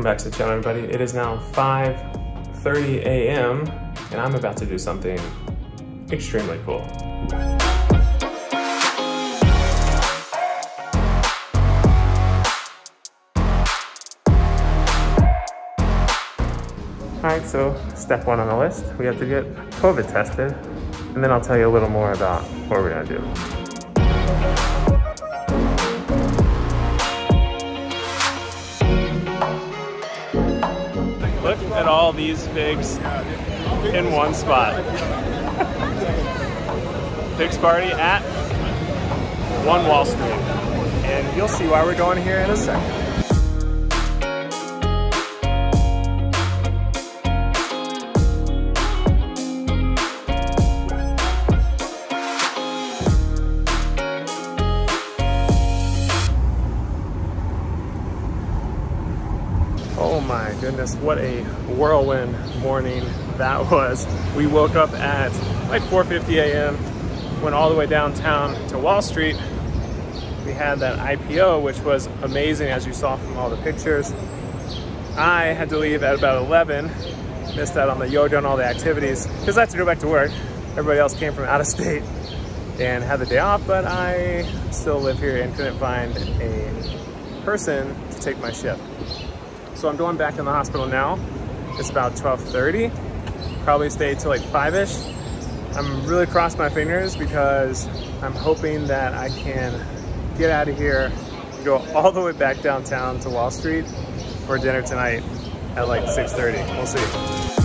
welcome back to the channel everybody. It is now 5.30 a.m. and I'm about to do something extremely cool. Alright, so step one on the list, we have to get COVID tested, and then I'll tell you a little more about what we're gonna do. At all these figs in one spot. Figs party at One Wall Street. And you'll see why we're going here in a second. My goodness, what a whirlwind morning that was. We woke up at like 4.50 a.m., went all the way downtown to Wall Street. We had that IPO, which was amazing as you saw from all the pictures. I had to leave at about 11, missed out on the yoga and all the activities because I had to go back to work. Everybody else came from out of state and had the day off, but I still live here and couldn't find a person to take my shift. So I'm going back in the hospital now. It's about 12.30. Probably stay till like 5-ish. I'm really crossed my fingers because I'm hoping that I can get out of here, go all the way back downtown to Wall Street for dinner tonight at like 6.30. We'll see.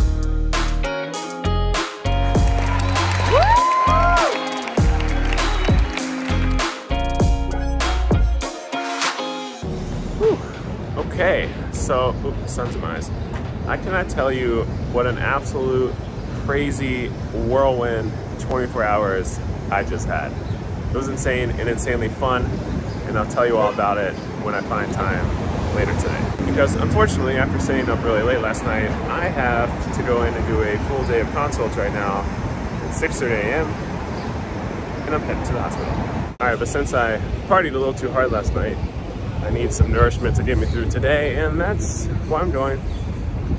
Okay, so, oops, sun's in my eyes. I cannot tell you what an absolute crazy whirlwind 24 hours I just had. It was insane and insanely fun, and I'll tell you all about it when I find time later today. Because unfortunately, after staying up really late last night, I have to go in and do a full day of consults right now at 6.30 a.m., and I'm heading to the hospital. All right, but since I partied a little too hard last night, I need some nourishment to get me through today, and that's why I'm going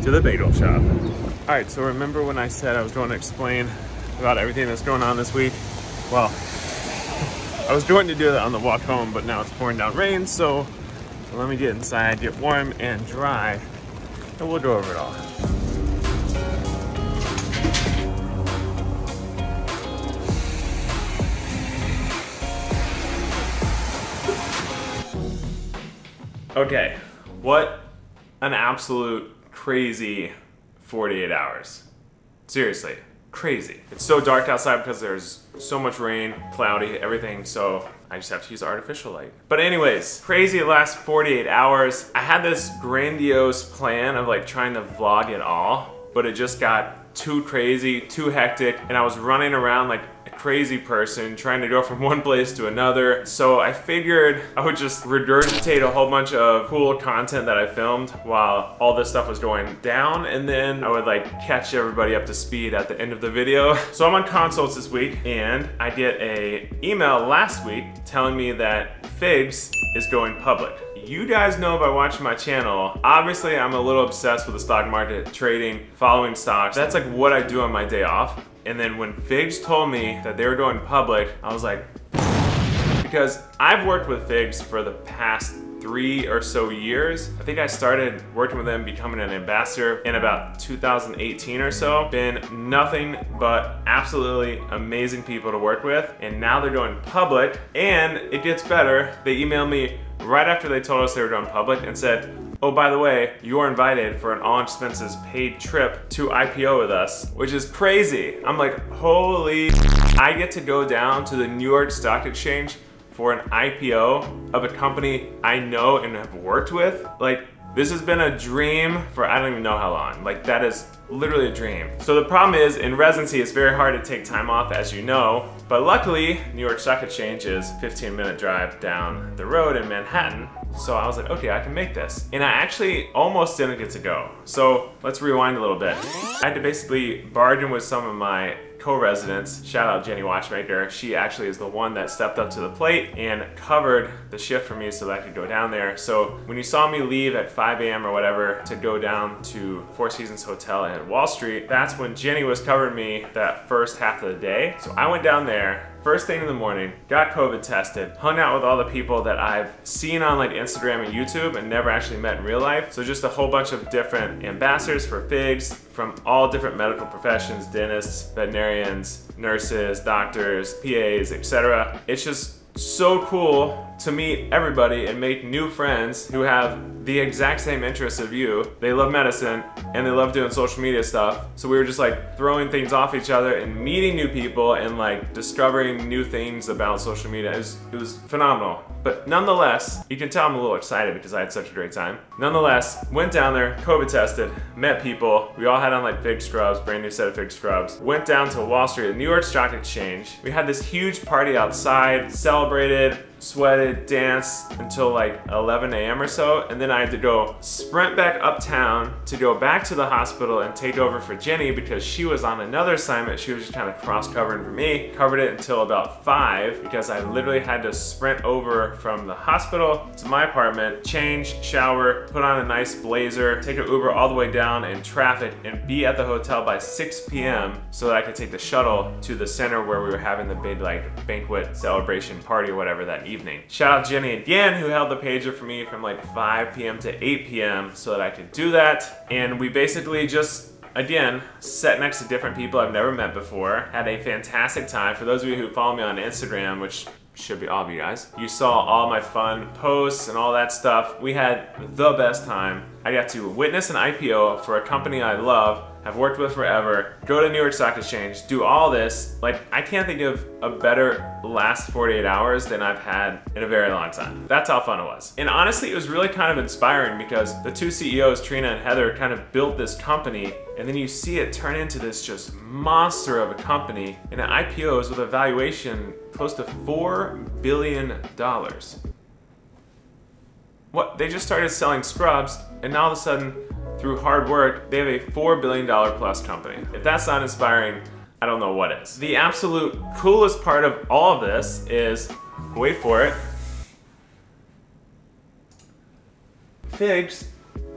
to the bagel shop. All right, so remember when I said I was going to explain about everything that's going on this week? Well, I was going to do that on the walk home, but now it's pouring down rain, so let me get inside, get warm and dry, and we'll go over it all. Okay, what an absolute crazy 48 hours. Seriously, crazy. It's so dark outside because there's so much rain, cloudy, everything, so I just have to use artificial light. But anyways, crazy last 48 hours. I had this grandiose plan of like trying to vlog it all, but it just got too crazy, too hectic, and I was running around like crazy person trying to go from one place to another. So I figured I would just regurgitate a whole bunch of cool content that I filmed while all this stuff was going down and then I would like catch everybody up to speed at the end of the video. So I'm on consults this week and I get a email last week telling me that Figs is going public. You guys know by watching my channel, obviously I'm a little obsessed with the stock market, trading, following stocks. That's like what I do on my day off. And then when Figs told me that they were going public, I was like, because I've worked with Figs for the past three or so years. I think I started working with them, becoming an ambassador in about 2018 or so. Been nothing but absolutely amazing people to work with. And now they're going public and it gets better. They emailed me right after they told us they were going public and said, Oh, by the way, you're invited for an all expenses paid trip to IPO with us, which is crazy. I'm like, holy, I get to go down to the New York Stock Exchange for an IPO of a company I know and have worked with. Like, this has been a dream for I don't even know how long. Like, that is literally a dream. So the problem is, in residency, it's very hard to take time off, as you know, but luckily, New York Stock Exchange is 15 minute drive down the road in Manhattan, So I was like, okay, I can make this. And I actually almost didn't get to go. So let's rewind a little bit. I had to basically bargain with some of my co-residents, shout out Jenny Watchmaker, she actually is the one that stepped up to the plate and covered the shift for me so that I could go down there. So when you saw me leave at 5 a.m. or whatever to go down to Four Seasons Hotel in Wall Street, that's when Jenny was covering me that first half of the day. So I went down there, first thing in the morning, got COVID tested, hung out with all the people that I've seen on like Instagram and YouTube and never actually met in real life. So just a whole bunch of different ambassadors for FIGS from all different medical professions, dentists, veterinarians, nurses, doctors, PAs, etc. It's just so cool to meet everybody and make new friends who have the exact same interests of you. They love medicine and they love doing social media stuff. So we were just like throwing things off each other and meeting new people and like discovering new things about social media. It was, it was phenomenal. But nonetheless, you can tell I'm a little excited because I had such a great time. Nonetheless, went down there, COVID tested, met people. We all had on like FIGS scrubs, brand new set of FIGS scrubs. Went down to Wall Street, the New York Stock Exchange. We had this huge party outside, celebrated, sweated, danced until like 11 a.m. or so, and then I had to go sprint back uptown to go back to the hospital and take over for Jenny because she was on another assignment. She was just kind of cross-covering for me. Covered it until about 5 because I literally had to sprint over from the hospital to my apartment, change, shower, put on a nice blazer, take an Uber all the way down in traffic, and be at the hotel by 6 p.m. so that I could take the shuttle to the center where we were having the big like banquet celebration party or whatever that evening. Shout out Jenny and Dan who held the pager for me from like 5 p.m. to 8 p.m. so that I could do that. And we basically just again, sat next to different people I've never met before. Had a fantastic time. For those of you who follow me on Instagram, which should be all of you guys, you saw all my fun posts and all that stuff. We had the best time. I got to witness an IPO for a company I love have worked with forever, go to New York Stock Exchange, do all this. Like, I can't think of a better last 48 hours than I've had in a very long time. That's how fun it was. And honestly, it was really kind of inspiring because the two CEOs, Trina and Heather, kind of built this company and then you see it turn into this just monster of a company and it IPOs with a valuation close to $4 billion. What, they just started selling scrubs and now all of a sudden through hard work, they have a $4 billion plus company. If that's not inspiring, I don't know what is. The absolute coolest part of all of this is, wait for it, FIGS,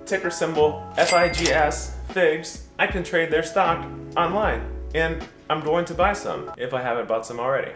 ticker symbol FIGS, FIGS, I can trade their stock online. And I'm going to buy some if I haven't bought some already.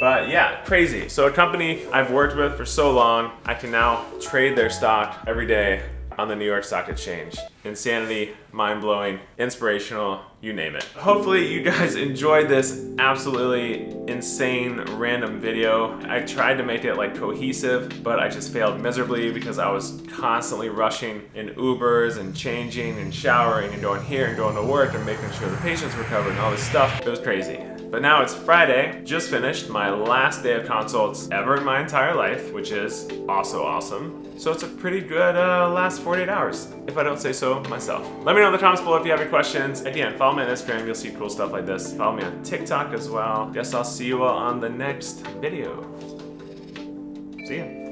But yeah, crazy. So a company I've worked with for so long, I can now trade their stock every day on the New York Stock Exchange. Insanity, mind-blowing, inspirational, you name it. Hopefully you guys enjoyed this absolutely insane random video. I tried to make it like cohesive, but I just failed miserably because I was constantly rushing in Ubers and changing and showering and going here and going to work and making sure the patients were covered and all this stuff. It was crazy. But now it's Friday, just finished my last day of consults ever in my entire life, which is also awesome. So it's a pretty good uh, last 48 hours, if I don't say so myself. Let me know in the comments below if you have any questions. Again, follow me on Instagram, you'll see cool stuff like this. Follow me on TikTok as well. Guess I'll see you all on the next video. See ya.